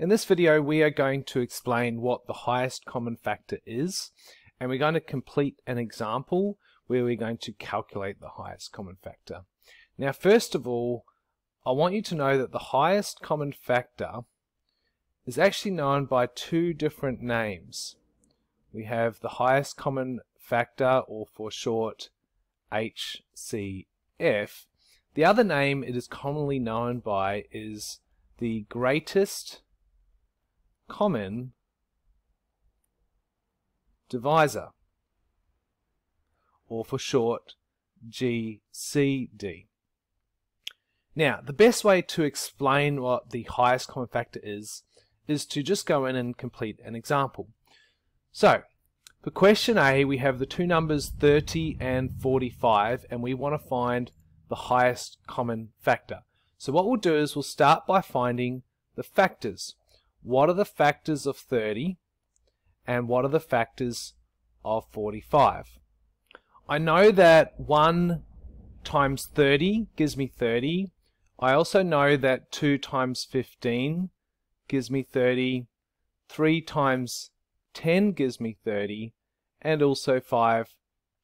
In this video we are going to explain what the highest common factor is and we're going to complete an example where we're going to calculate the highest common factor. Now first of all I want you to know that the highest common factor is actually known by two different names. We have the highest common factor or for short HCF. The other name it is commonly known by is the greatest common divisor or for short GCD. Now the best way to explain what the highest common factor is is to just go in and complete an example. So for question A we have the two numbers 30 and 45 and we want to find the highest common factor. So what we'll do is we'll start by finding the factors. What are the factors of 30 and what are the factors of 45? I know that 1 times 30 gives me 30. I also know that 2 times 15 gives me 30. 3 times 10 gives me 30. And also 5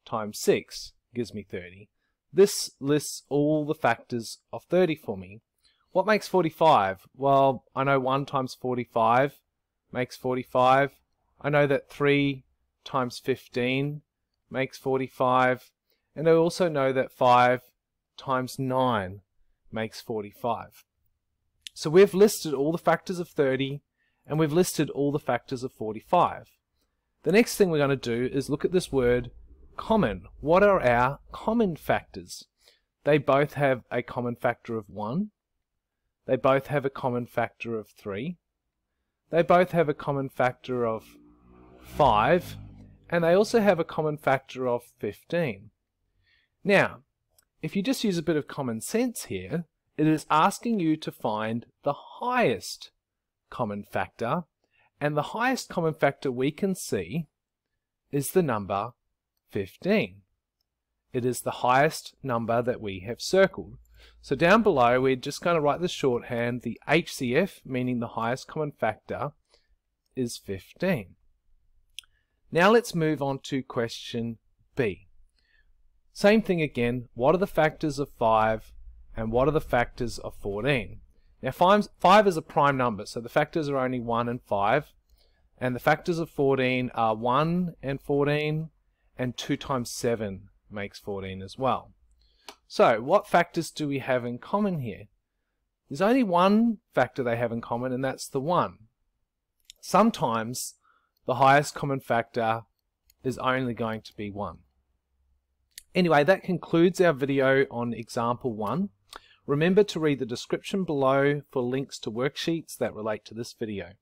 times 6 gives me 30. This lists all the factors of 30 for me. What makes 45? Well, I know 1 times 45 makes 45. I know that 3 times 15 makes 45. And I also know that 5 times 9 makes 45. So we've listed all the factors of 30 and we've listed all the factors of 45. The next thing we're going to do is look at this word common. What are our common factors? They both have a common factor of 1. They both have a common factor of 3. They both have a common factor of 5. And they also have a common factor of 15. Now, if you just use a bit of common sense here, it is asking you to find the highest common factor. And the highest common factor we can see is the number 15. It is the highest number that we have circled. So down below, we're just going to write the shorthand. The HCF, meaning the highest common factor, is 15. Now let's move on to question B. Same thing again. What are the factors of 5 and what are the factors of 14? Now 5, 5 is a prime number, so the factors are only 1 and 5. And the factors of 14 are 1 and 14 and 2 times 7 makes 14 as well. So what factors do we have in common here? There's only one factor they have in common and that's the 1. Sometimes the highest common factor is only going to be 1. Anyway, that concludes our video on example 1. Remember to read the description below for links to worksheets that relate to this video.